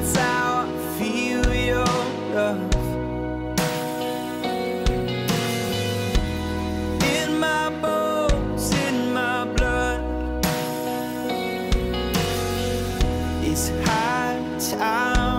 that's how I feel your love. In my bones, in my blood, it's high time.